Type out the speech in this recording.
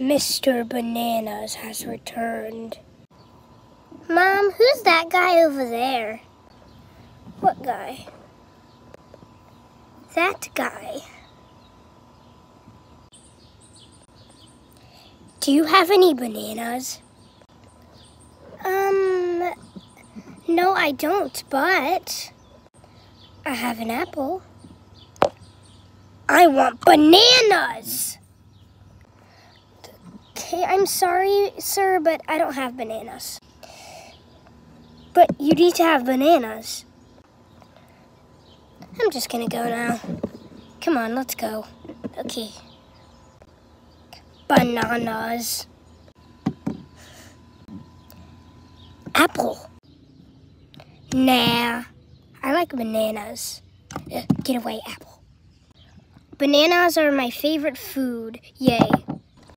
Mr. Bananas has returned. Mom, who's that guy over there? What guy? That guy. Do you have any bananas? Um, no, I don't, but I have an apple. I want bananas! I'm sorry, sir, but I don't have bananas. But you need to have bananas. I'm just gonna go now. Come on, let's go. Okay. Bananas. Apple. Nah, I like bananas. Uh, get away, apple. Bananas are my favorite food. Yay.